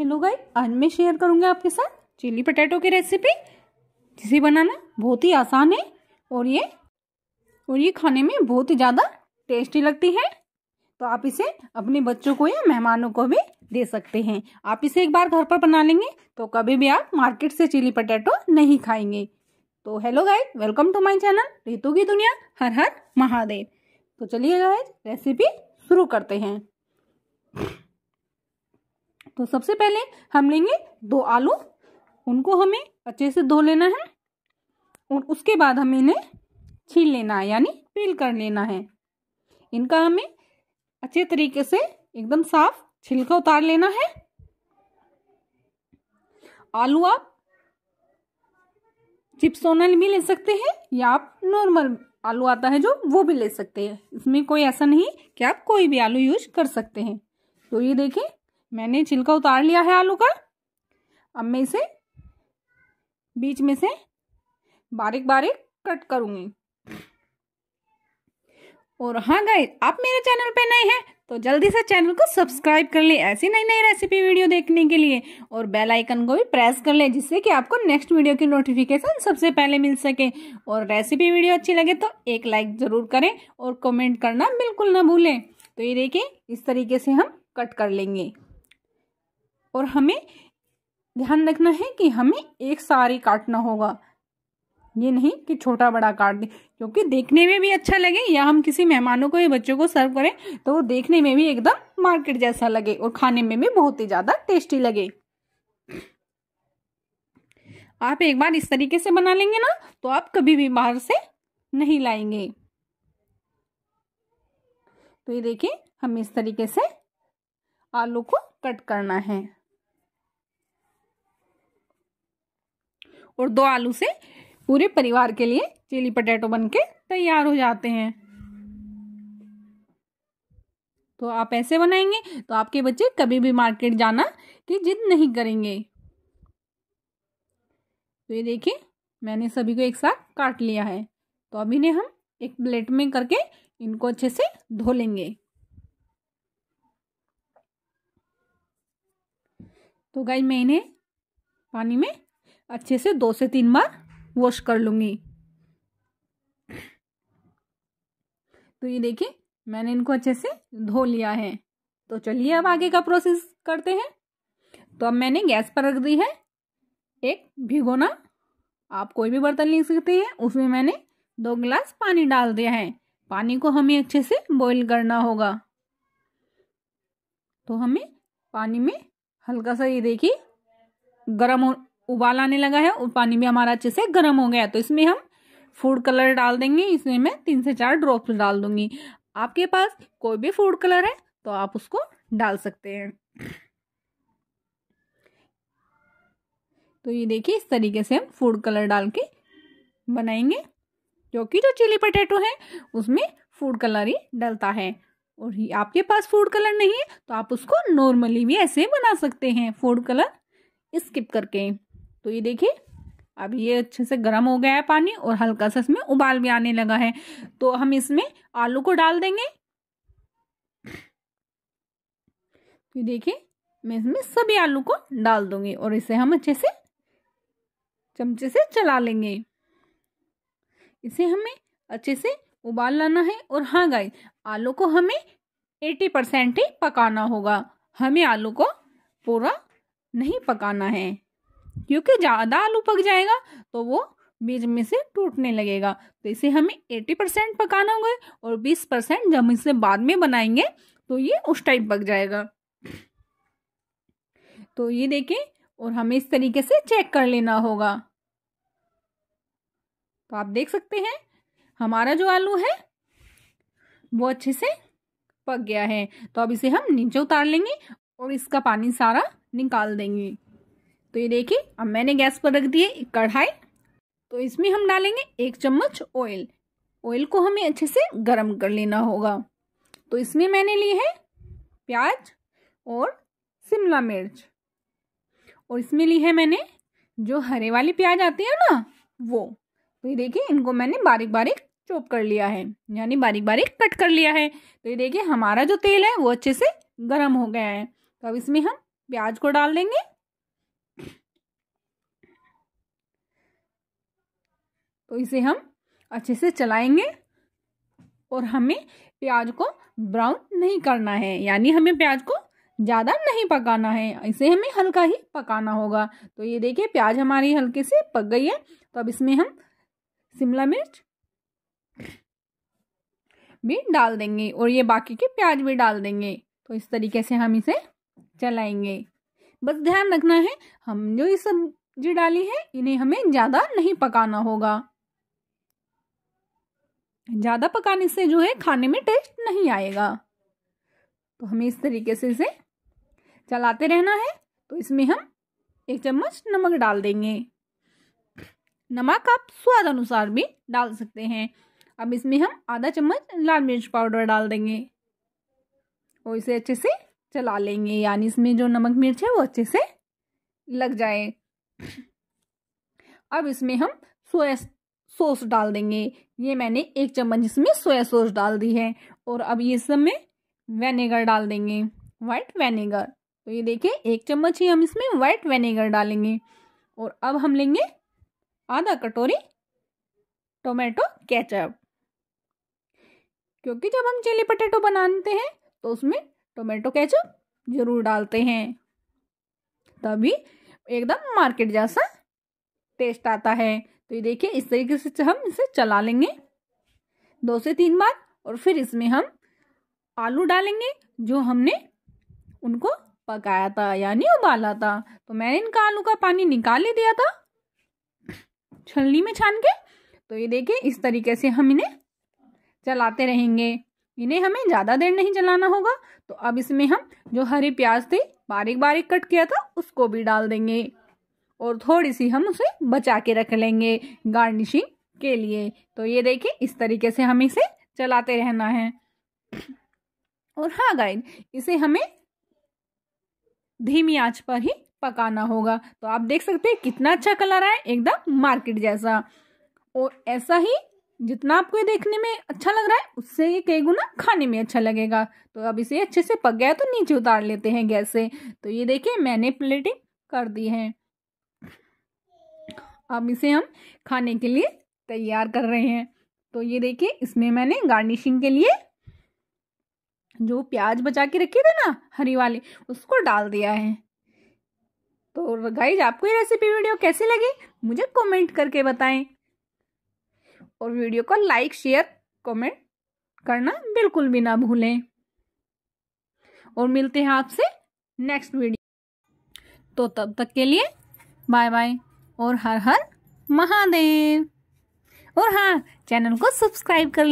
Hello guys, आज मैं share करूँगी आपके साथ चिली पटेटो की रेसिपी। जिसे बनाना बहुत ही आसान है और ये और ये खाने में बहुत ही ज़्यादा टेस्टी लगती है। तो आप इसे अपने बच्चों को या मेहमानों को भी दे सकते हैं। आप इसे एक बार घर पर बना लेंगे तो कभी भी आप मार्केट से चिली पटेटो नहीं खाएँगे। तो hello guys, welcome to my channel Ritu की दुनिया, हर हर महादेव। तो चलिए गाइस, रेसिपी शुरू करते हैं। तो सबसे पहले हम लेंगे दो आलू। उनको हमें अच्छे से धो लेना है और उसके बाद हमें इन्हें छील लेना है, यानी पील कर लेना है। इनका हमें अच्छे तरीके से एकदम साफ़ छिलका उतार लेना है। आलू आप चिप्स ओनल भी ले सकते हैं या आप नॉर्मल आलू आता है जो, वो भी ले सकते हैं। इसमें कोई ऐसा नहीं कि आप कोई भी आलू यूज़ कर सकते हैं। तो ये देखिए मैंने छिलका उतार लिया है आलू का। अब मैं इसे बीच में से बारीक बारीक कट करूँगी। और हाँ गाइस आप मेरे चैनल पे नए हैं तो जल्दी से चैनल को सब्सक्राइब कर ले ऐसी नई नई रेसिपी वीडियो देखने के लिए। और बेल आइकन को भी प्रेस कर ले, जिससे कि आपको नेक्स्ट वीडियो की नोटिफिकेशन सबसे पहले मिल सके। और रेसिपी वीडियो अच्छी लगे तो एक लाइक ज़रूर करें और कमेंट करना बिल्कुल ना भूलें। तो ये देखिए, इस तरीके से हम कट कर लेंगे। और हमें ध्यान रखना है कि हमें एक सारी काटना होगा। ये नहीं कि छोटा बड़ा काट दें, क्योंकि देखने में भी अच्छा लगे या हम किसी मेहमानों को या बच्चों को सर्व करें तो वो देखने में भी एकदम मार्केट जैसा लगे और खाने में भी बहुत ही ज़्यादा टेस्टी लगे। आप एक बार इस तरीके से बना लेंगे ना तो आप कभी भी बाहर से नहीं लाएँगे। तो ये देखिए, हम इस तरीके से आलू को कट करना है। और दो आलू से पूरे परिवार के लिए चिली पटेटो बनके तैयार हो जाते हैं। तो आप ऐसे बनाएँगे तो आपके बच्चे कभी भी मार्केट जाना की जिद नहीं करेंगे। तो ये देखिए, मैंने सभी को एक साथ काट लिया है। तो अब इन्हें हम एक प्लेट में करके इनको अच्छे से धो लेंगे। तो गाय मैं इन्हें पानी में अच्छे से दो से तीन बार वॉश कर लूँगी। तो ये देखिए, मैंने इनको अच्छे से धो लिया है। तो चलिए अब आगे का प्रोसेस करते हैं। तो अब मैंने गैस पर रख दी है। एक भिगोना। आप कोई भी बर्तन ले सकते हैं, उसमें मैंने दो गिलास पानी डाल दिया है। पानी को हमें अच्छे से बॉईल करना होगा। तो हमें पानी में हल्का सा ये देखिए, गर्म उबाल आने लगा है और पानी भी हमारा अच्छे से गर्म हो गया तो इसमें हम फ़ूड कलर डाल देंगे। इसमें मैं तीन से चार ड्रॉप्स डाल दूँगी। आपके पास कोई भी फ़ूड कलर है तो आप उसको डाल सकते हैं। तो ये देखिए, इस तरीके से हम फ़ूड कलर डाल के बनाएँगे क्योंकि जो चिली पटेटो है, उसमें फ़ूड कलर ही डलता है। और आपके पास फ़ूड कलर नहीं है तो आप उसको नॉर्मली भी ऐसे बना सकते हैं। फ़ूड कलर स्किप करके। तो ये देखिए, अब ये अच्छे से गर्म हो गया है पानी और हल्का सा इसमें उबाल भी आने लगा है। तो हम इसमें आलू को डाल देंगे। तो देखिए, मैं इसमें सभी आलू को डाल दूँगी और इसे हम अच्छे से चमचे से चला लेंगे। इसे हमें अच्छे से उबाल लाना है और हाँ गाइस आलू को हमें एटी परसेंट ही पकाना होगा। हमें आलू को पूरा नहीं पकाना है। क्योंकि ज़्यादा आलू पक जाएगा तो वो बीज में से टूटने लगेगा। तो इसे हमें एटी परसेंट पकाना होगा और बीस परसेंट जब इसे बाद में बनाएँगे तो ये उस टाइप पक जाएगा। तो ये देखें, और हमें इस तरीके से चेक कर लेना होगा। तो आप देख सकते हैं, हमारा जो आलू है, वो अच्छे से पक गया है। तो अब इसे हम नीचे उतार लेंगे और इसका पानी सारा निकाल देंगे। तो ये देखिए, अब मैंने गैस पर रख दिए कढ़ाई। तो इसमें हम डालेंगे एक चम्मच ऑयल ऑयल को हमें अच्छे से गर्म कर लेना होगा। तो इसमें मैंने ली है प्याज और शिमला मिर्च। और इसमें ली है मैंने जो हरे वाली प्याज आती है ना, वो। तो ये देखिए, इनको मैंने बारीक बारीक चॉप कर लिया है, यानी बारीक बारीक कट कर लिया है। तो ये देखिए, हमारा जो तेल है, वो अच्छे से गर्म हो गया है। तो अब इसमें हम प्याज को डाल देंगे। तो इसे हम अच्छे से चलाएँगे और हमें प्याज को ब्राउन नहीं करना है, यानी हमें प्याज को ज़्यादा नहीं पकाना है, इसे हमें हल्का ही पकाना होगा। तो ये देखिए, प्याज हमारी हल्के से पक गई है। तो अब इसमें हम शिमला मिर्च भी डाल देंगे और ये बाकी के प्याज भी डाल देंगे। तो इस तरीके से हम इसे चलाएँगे। बस ध्यान रखना है हम जो ये सब्ज़ी डाली है, इन्हें हमें ज़्यादा नहीं पकाना होगा। ज़्यादा पकाने से जो है खाने में टेस्ट नहीं आएगा। तो हमें इस तरीके से इसे चलाते रहना है। तो इसमें हम एक चम्मच नमक डाल देंगे। नमक आप स्वाद अनुसार भी डाल सकते हैं। अब इसमें हम आधा चम्मच लाल मिर्च पाउडर डाल देंगे। और इसे अच्छे से चला लेंगे। यानी इसमें जो नमक मिर्च है वो अच्छे से लग जाए। अब इसमें हम सोया सॉस डाल देंगे। ये मैंने एक चम्मच इसमें सोया सॉस डाल दी है। और अब ये सब में वेनेगर डाल देंगे। वाइट वेनेगर तो ये देखिए, एक चम्मच ही हम इसमें वाइट वेनेगर डालेंगे। और अब हम लेंगे आधा कटोरी टोमेटो केचप क्योंकि जब हम चिली पटेटो बनाते हैं तो उसमें टोमेटो केचप ज़रूर डालते हैं। तभी एकदम मार्केट जैसा टेस्ट आता है। तो ये देखिए, इस तरीके से हम इसे चला लेंगे। दो से तीन बार और फिर इसमें हम आलू डालेंगे, जो हमने उनको पकाया था, यानी उबाला था। तो मैंने इनका आलू का पानी निकाल ही दिया था, छलनी में छान के। तो ये देखिए, इस तरीके से हम इन्हें चलाते रहेंगे। इन्हें हमें ज़्यादा देर नहीं चलाना होगा। तो अब इसमें हम जो हरी प्याज थे बारीक बारीक कट किया था, उसको भी डाल देंगे। और थोड़ी सी हम उसे बचा के रख लेंगे गार्निशिंग के लिए। तो ये देखिए, इस तरीके से हम इसे चलाते रहना है। और हाँ गाइड इसे हमें धीमी आँच पर ही पकाना होगा। तो आप देख सकते हैं कितना अच्छा कलर है एकदम मार्केट जैसा। और ऐसा ही जितना आपको ये देखने में अच्छा लग रहा है, उससे ये कई गुना खाने में अच्छा लगेगा। तो अब इसे अच्छे से पक गया तो नीचे उतार लेते हैं गैस से। तो ये देखिए, मैंने प्लेटिंग कर दी है। अब इसे हम खाने के लिए तैयार कर रहे हैं। तो ये देखिए, इसमें मैंने गार्निशिंग के लिए जो प्याज बचा के रखे थे ना, हरी वाले, उसको डाल दिया है। तो गाइज़ आपको ये रेसिपी वीडियो कैसी लगी? मुझे कमेंट करके बताएँ। और वीडियो को लाइक शेयर कमेंट करना बिल्कुल भी ना भूलें। और मिलते हैं आपसे नेक्स्ट वीडियो तो तब तक के लिए बाय बाय और हर हर महादेव। और हाँ चैनल को सब्सक्राइब कर